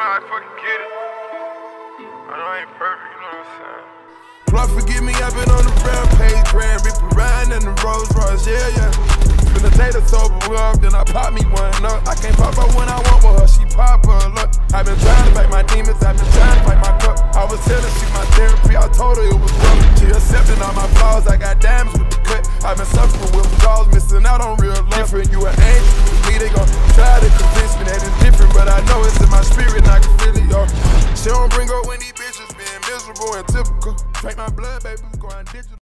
I fucking it. I know I ain't perfect, you know what I'm saying? Lord forgive me, I've been on the rampage, grand rip around in the Rolls Royce, yeah, yeah. Spend a day to sober up, then I pop me one up. I can't pop her when I want with her, she pop her look. I've been trying to fight my demons, I've been trying to fight my cup. I was telling she my therapy, I told her it was rough. She accepting all my flaws, I got diamonds with the cut. I've been suffering with withdrawals, missing out on real love. Different, you an angel with me, they gon' don't bring up when these bitches being miserable and typical. Drink my blood, baby, going digital.